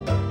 you